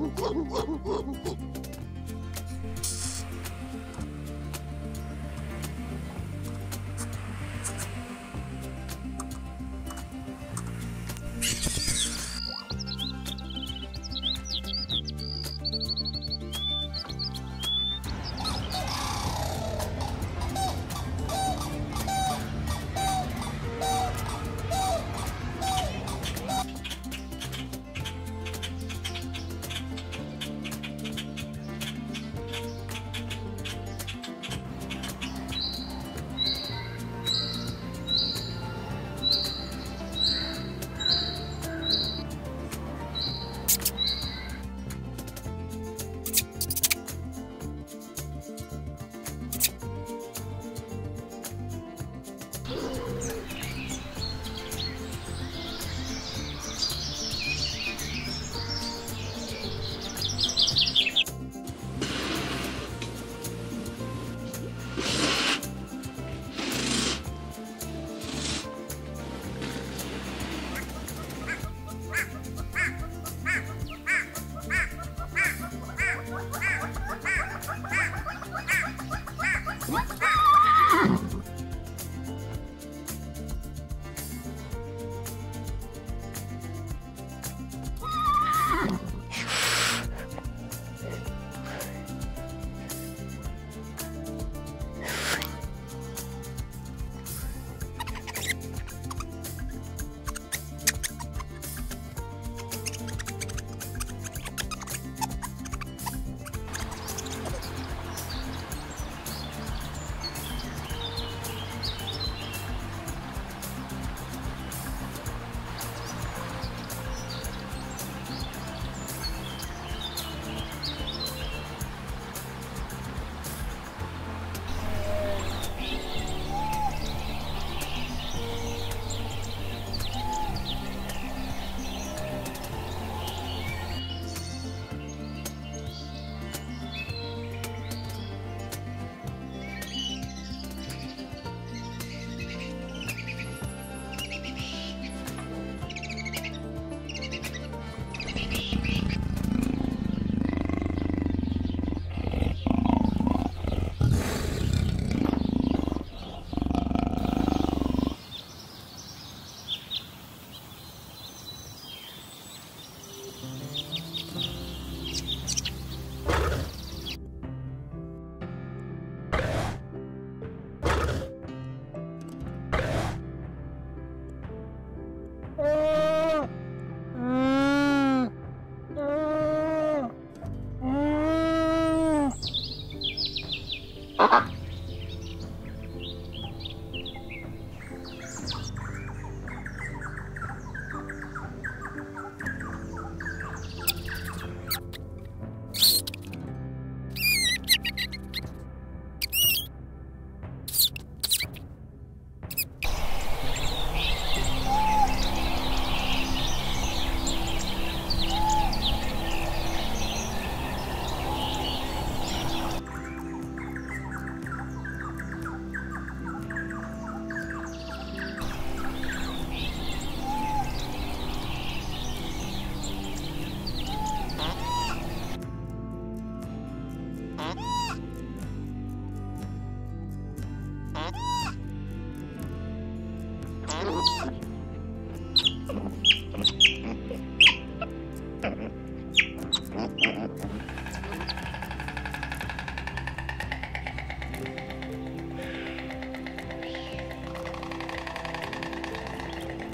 Uh, uh, uh, uh. Uh-huh.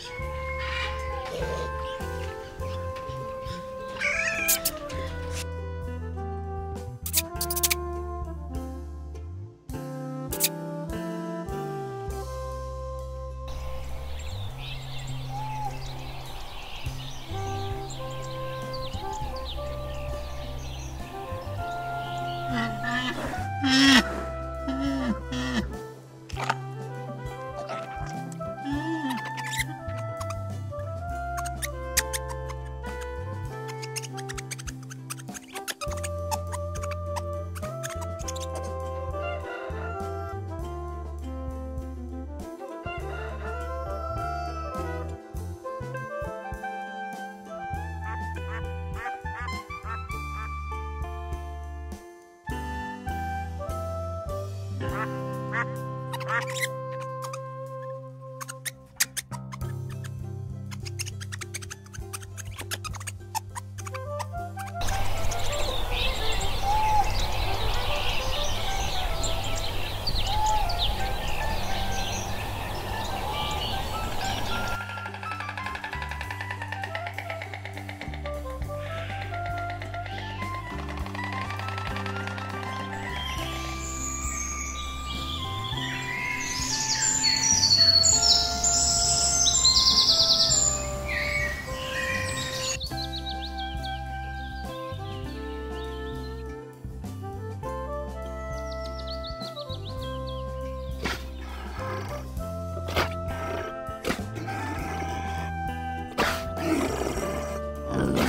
行。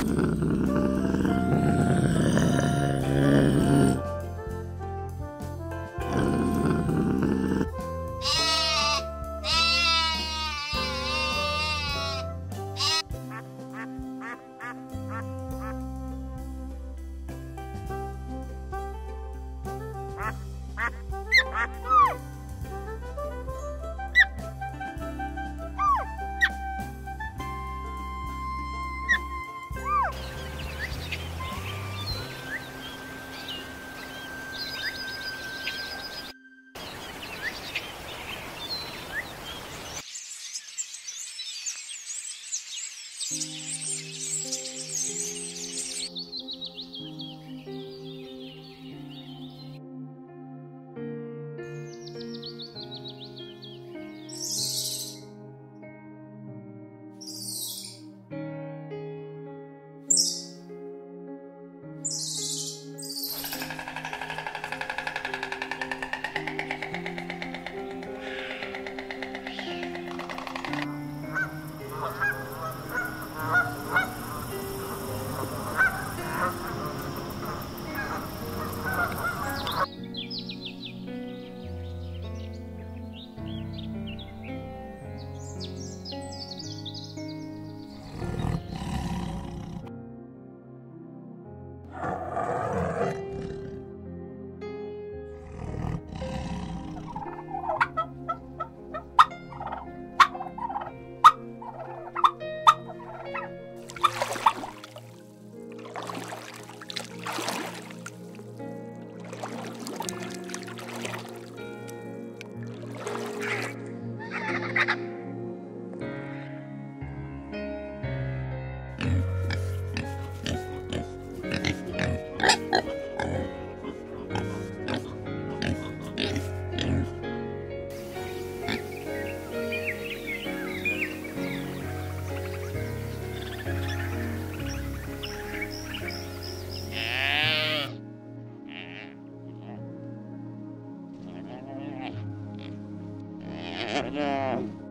You. Yeah.